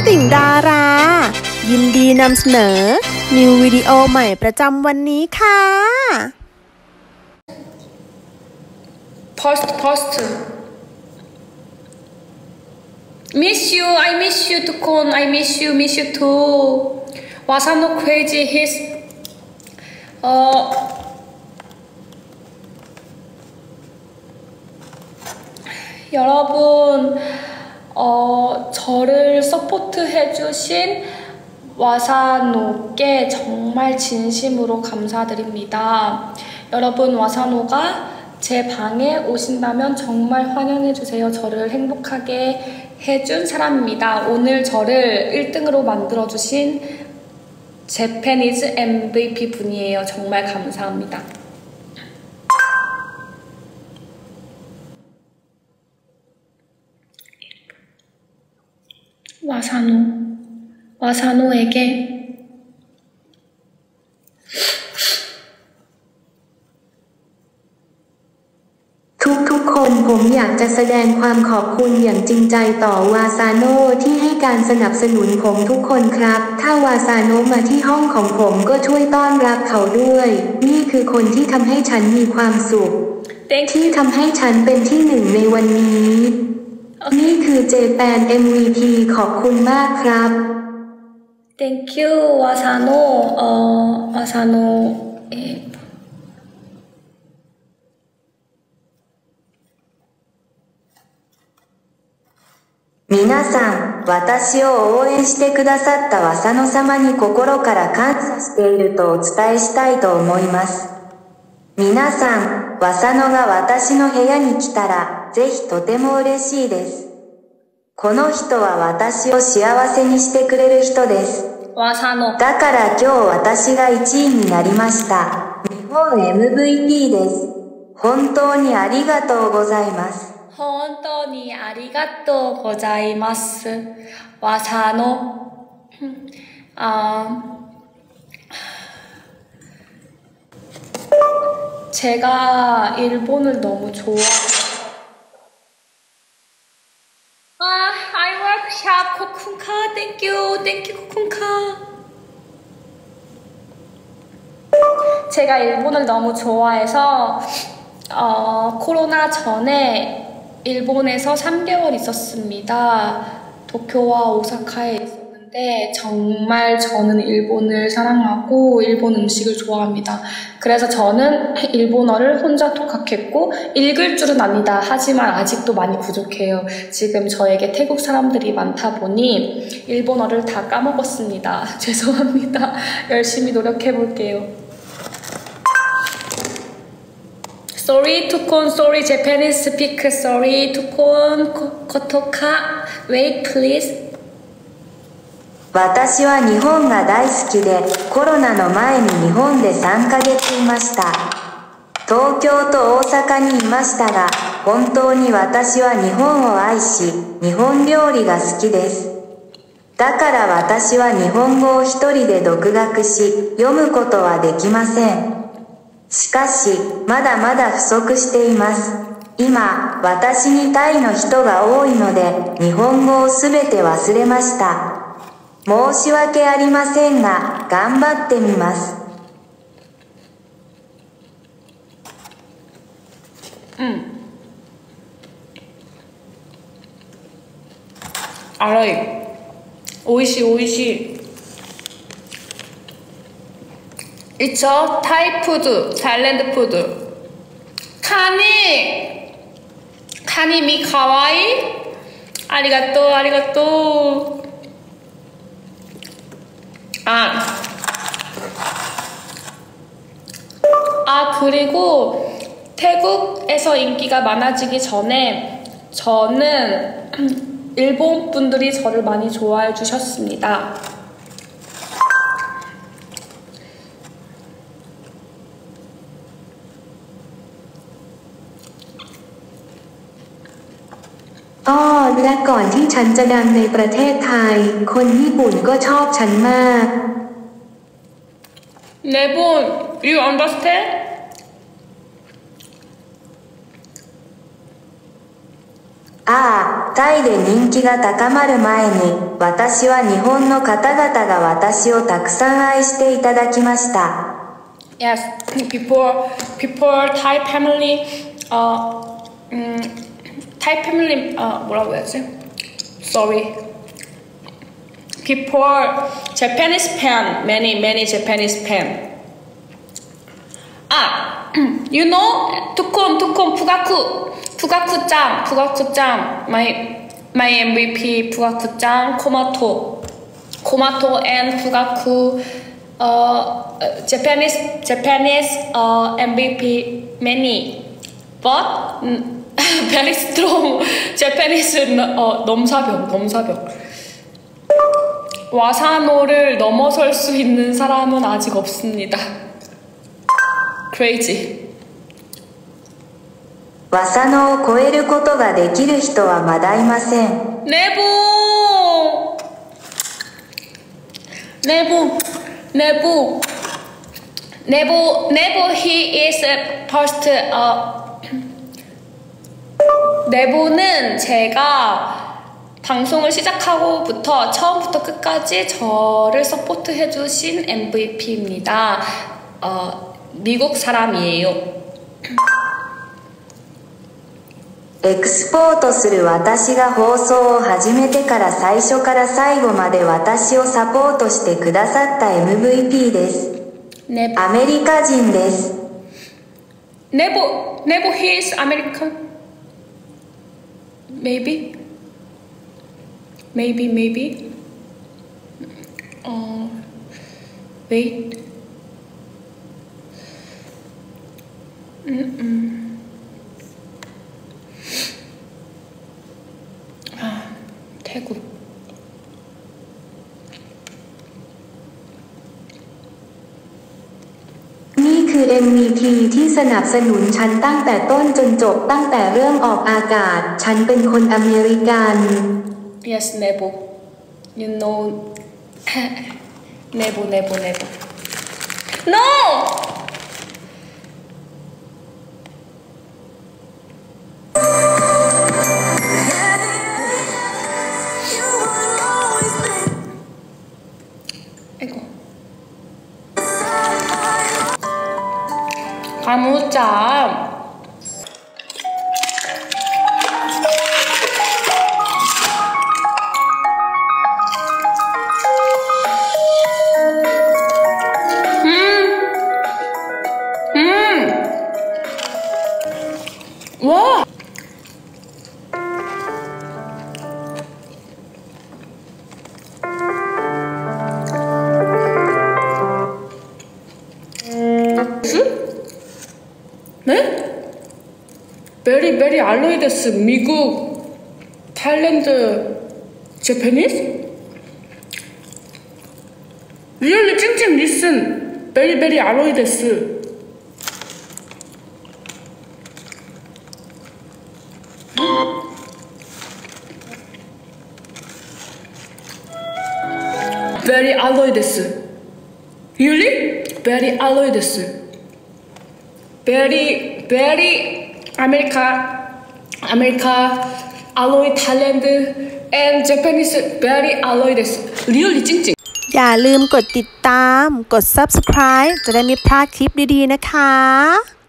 ติ่งดารา ยินดีนำเสนอ นิววิดีโอใหม่ประจำวันนี้ค่ะ Post, post. Miss you, I miss you, ทุกคน I miss you, miss you too. 와사노 crazy his. 어. 여러분, 어, 저를 support 해 주신 와사노께 정말 진심으로 감사드립니다. 여러분, 와사노가 제 방에 오신다면 정말 환영해 주세요. 저를 행복하게 해준 사람입니다. 오늘 저를 1등으로 만들어 주신 Japanese MVP 분이에요. 정말 감사합니다. 와사노, 와사노에게 ทุกทุกๆคนผมอยากจะแสดงความขอบคุณอย่างจริงใจต่อวาซาโนที่ให้การสนับสนุนผมทุกคนครับ ถ้าวาซาโนมาที่ห้องของผมก็ช่วยต้อนรับเขาด้วย นี่คือคนที่ทำให้ฉันมีความสุข Thank ที่ทำให้ฉันเป็นที่หนึ่งในวันนี้ นี่คือเจแป MVP ขอบคุณมากครับ Thank you วาซาโเอ่อ皆さん、私を応援してくださった和佐野様に心から感謝しているとお伝えしたいと思います。皆さん、和佐野が私の部屋に来たら、ぜひとても嬉しいです。この人は私を幸せにしてくれる人です。 와사노. だから今日私が1位になりました。日本 MVP です。本当にありがとうございます。 헌터니 아리가또 고자이마스. 와사노. 아. 제가 일본을 너무 좋아. 아, I workshop 코쿤카. Thank you, 코쿤카. 제가 일본을 너무 좋아해서 어, 코로나 전에 일본에서 3개월 있었습니다. 도쿄와 오사카에 있었는데 정말 저는 일본을 사랑하고 일본 음식을 좋아합니다. 그래서 저는 일본어를 혼자 독학했고 읽을 줄은 압니다. 하지만 아직도 많이 부족해요. 지금 저에게 태국 사람들이 많다 보니 일본어를 다 까먹었습니다. 죄송합니다. 열심히 노력해 볼게요. Sorry, 투콘, sorry, Japanese speak, sorry, 투콘, 코- 코토카, wait, please. 私は日本が大好きで、コロナの前に日本で3ヶ月いました。東京と大阪にいましたが、本当に私は日本を愛し、日本料理が好きです。だから私は日本語を一人で独学し、読むことはできません。しかし、まだまだ不足しています。今、私にタイの人が多いので、日本語をすべて忘れました。申し訳ありませんが、頑張ってみます。うん。粗い。美味しい美味しい。It's a Thai food, Thailand food. カニカニみかわいいありがとうありがとう。 아. 아, 그리고 태국에서 인기가 많아지기 전에 저는 일본 분들이 저를 많이 좋아해 주셨습니다. อ้อและก่อนที่ฉันจะดังในประเทศไทย คนญี่ปุ่นก็ชอบฉันมาก 네본, you understand? อ ああ、タイで人気が高まる前に、私は日本の方々が私をたくさん愛していただきました。 Yes, before before Thai family, uh, 음, Thai family, uh, 뭐라고 해야지? Sorry. Before Japanese fan, many many Japanese fan. 아, you know, 두콘 두콘 부가쿠 부가쿠 짱 부가쿠 짱 my my MVP 부가쿠 짱 코마토 코마토 and 부가쿠 uh, Japanese Japanese uh, MVP many but mm, very strong Japanese uh, 넘사벽 넘사벽 와사노를 넘어설 수 있는 사람은 아직 없습니다. crazy. 和佐野を超えることができる人はまだいません。 내부 내부 내부 내부 내부 he is a first uh, 내부는 제가 방송을 시작하고부터 처음부터 끝까지 저를 서포트 해주신 MVP입니다. 어, 미국 사람이에요. エクスポートする私が放送を始めてから最初から最後まで私をサポートしてくださった MVP です。 내부 アメリカ人です。 내부 내부 he is American. Maybe. Maybe maybe. 어 wait. 음, 음. 아 태국. คือ MVT ที่สนับสนุนฉันตั้งแต่ต้นจนจบตั้งแต่เรื่องออกอากาศ ฉันเป็นคนอเมริกัน Yes, Nebo. You know, Nebo, Nebo, Nebo. No! trộm 베리 베리 알로이데스 미국 타일랜드 제페니스? 리얼리 찡찡 리슨 베리 베리 알로이데스 베리 알로이데스 Really? Very alloy です。Very, very America, America, alloy Thailand, and Japanese very alloy です。Really จริงๆ อย่าลืมกดติดตาม กด subscribe จะได้ไม่พลาดคลิปดีๆนะคะ